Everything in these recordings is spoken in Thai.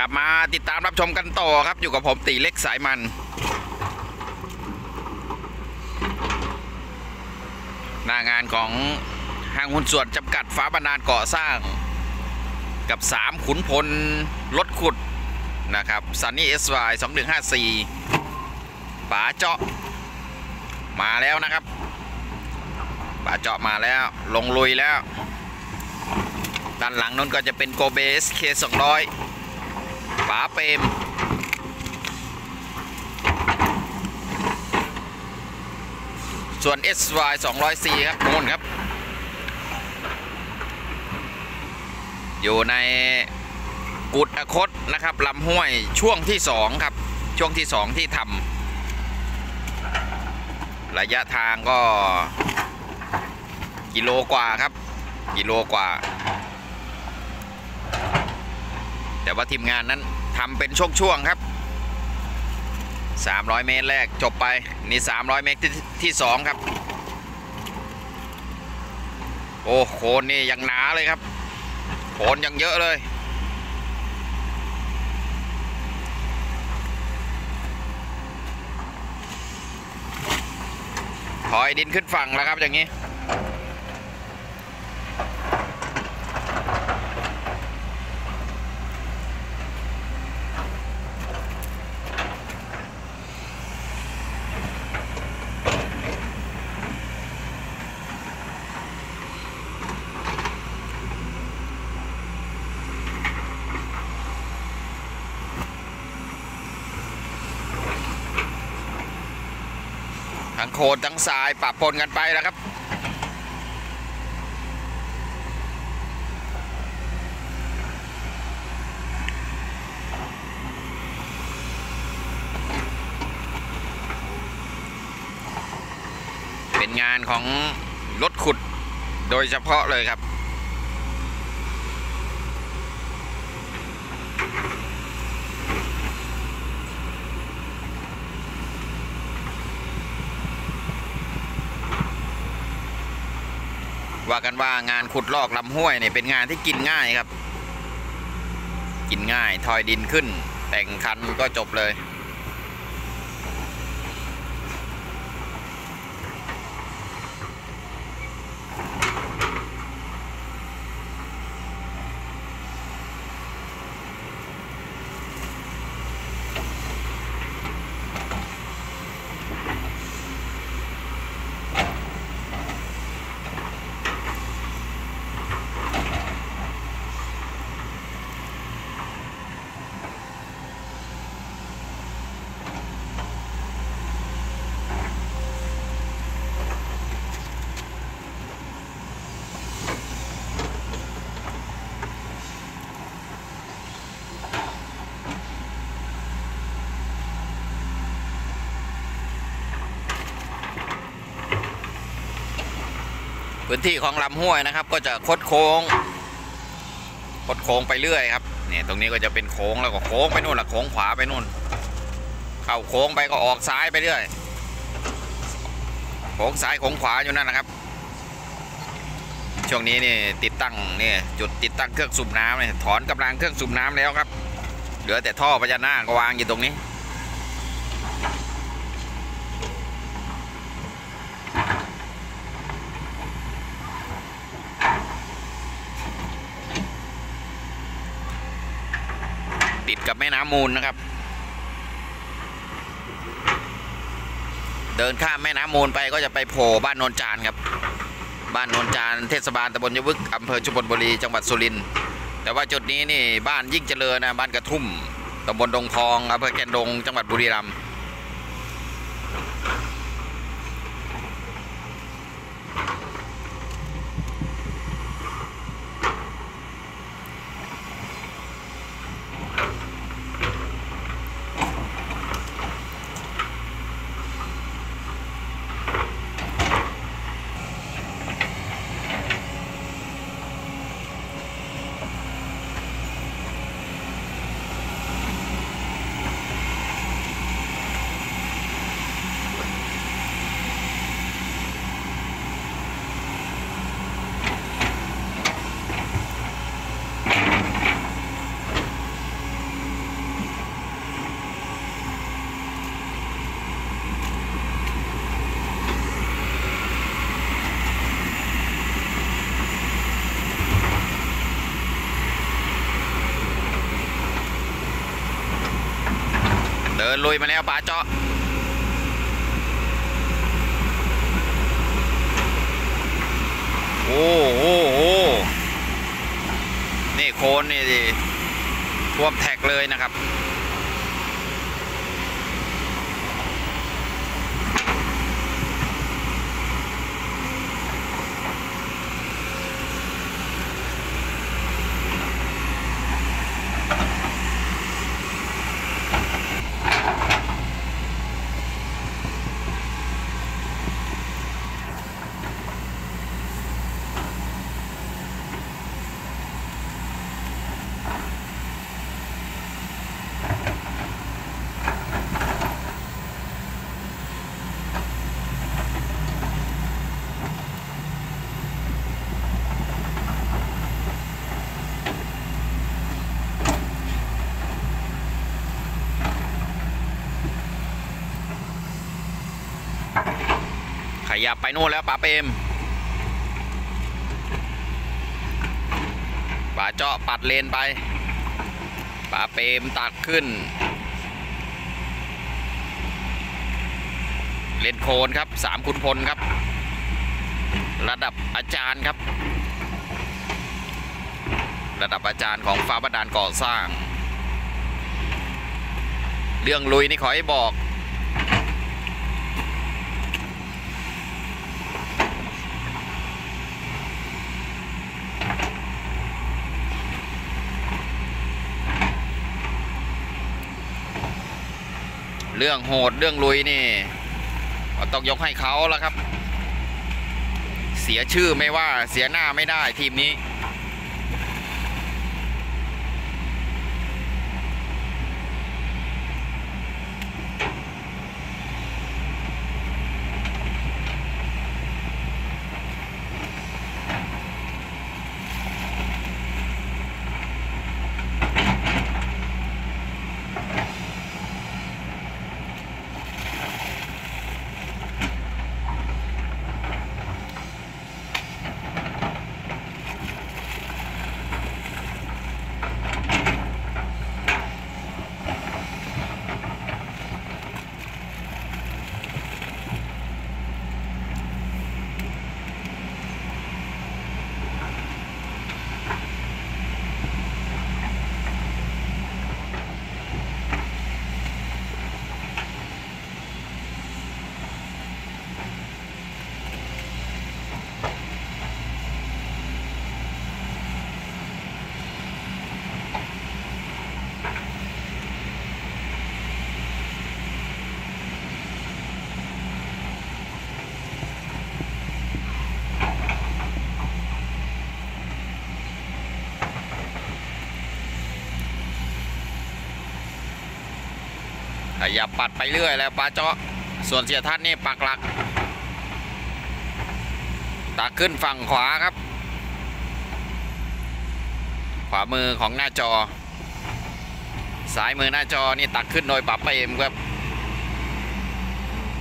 กลับมาติดตามรับชมกันต่อครับ อยู่กับผมตีเล็กสายมัน หน้างานของห้างหุ้นส่วนจำกัดฟ้าบรรดาลก่อสร้าง กับ 3 ขุนพลรถขุดนะครับซันนี่เอสวายสองหนึ่งห้าสี่ป๋าเจาะ มาแล้วนะครับป๋าเจาะมาแล้วลงลุยแล้ว ด้านหลังนู้นก็จะเป็นโกเบสเคสองร้อย ป๋าเปรมส่วน SY 200C ครับนู่นครับ อยู่ในกุดอคตนะครับลำห้วยช่วงที่2ครับ ช่วงที่2ที่ทำระยะทางก็ กิโลกว่าครับ กิโลกว่า แต่ว่าทีมงานนั้นทำเป็นช่วงๆครับ 300 เมตรแรกจบไปนี่300 เมตรที่ที่2ครับ โอ้โคนนี่ยังหนาเลยครับโคนยังเยอะเลยถอยดินขึ้นฝั่งแล้วครับอย่างนี้ ทั้งโคนทั้งทรายปะปนกันไปแล้วครับเป็นงานของรถขุดโดยเฉพาะเลยครับ ว่ากันว่างานขุดลอกลำห้วยเนี่ยเป็นงานที่กินง่ายครับ กินง่าย ทอยดินขึ้น แต่งคันก็จบเลย พื้นที่ของลำห้วยนะครับ ก็จะคดโค้งคดโค้งไปเรื่อยครับเนี่ยตรงนี้ก็จะเป็นโค้งแล้วก็โค้งไปนู่นละโค้งขวาไปนู่น เข้าโค้งไปก็ออกซ้ายไปเรื่อยโค้งซ้ายโค้งขวาอยู่นั่นนะครับ ช่วงนี้นี่ติดตั้งนี่จุดติดตั้งเครื่องสูบน้ำเนี่ยถอนกำลังเครื่องสูบน้ำแล้วครับ เหลือแต่ท่อพญานาคก็วางอยู่ตรงนี้ ติดกับ แม่น้ำมูลนะครับ เดินข้ามแม่น้ำมูลไปก็จะไปโผล่บ้านโนนจานครับ บ้านโนนจานเทศบาลตำบลยวึกอำเภอชุมพลบุรีจังหวัดสุรินทร์แต่ว่าจุดนี้นี่บ้านยิ่งเจริญนะบ้านกระทุ่มตำบลดงพองอำเภอแกนดงจังหวัดบุรีรัมย์ เดินลุยมาแล้วป๋าเจาะโอ้โหโหนี่โคนนี่ดิท่วมแท็กเลยนะครับ ขยับไปนู่นแล้วป๋าเปรมป๋าเจาะปัดเลนไปป๋าเปรมตัดขึ้น เลนโคนครับสามขุนพลครับ ระดับอาจารย์ครับ ระดับอาจารย์ของฟ้าบดาลก่อสร้าง เรื่องลุยนี่ขอให้บอก เรื่องโหดเรื่องลุยนี่ก็ต้องยกให้เขาแล้วครับ เสียชื่อไม่ว่าเสียหน้าไม่ได้ทีมนี้ ขยับปัดไปเรื่อยแล้วปลาเจาะ ส่วนเสียทัศน์นี่ปักหลักตักขึ้นฝั่งขวาครับ ขวามือของหน้าจอซ้ายมือหน้าจอนี่ตักขึ้นโดยป๋าเปรมครับ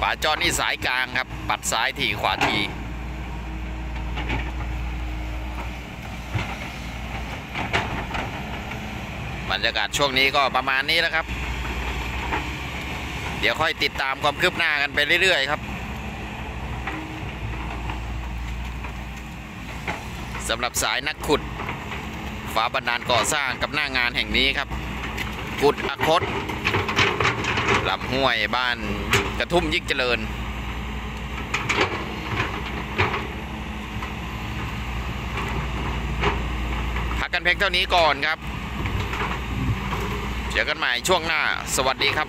ป๋าจอนี่สายกลางครับ ปัดซ้ายทีขวาทีบรรยากาศช่วงนี้ก็ประมาณนี้แล้วครับ ดี๋ยวค่อยติดตามความคืบหน้ากันไปเรื่อย ๆ ครับสำหรับสายนักขุดฝาบันดาลก่อสร้างกับหน้างานแห่งนี้ครับ กุดอคตลำห้วยบ้านกระทุ่มยิ่งเจริญ พักกันเพียงเท่านี้ก่อนครับ เจอกันใหม่ช่วงหน้า สวัสดีครับ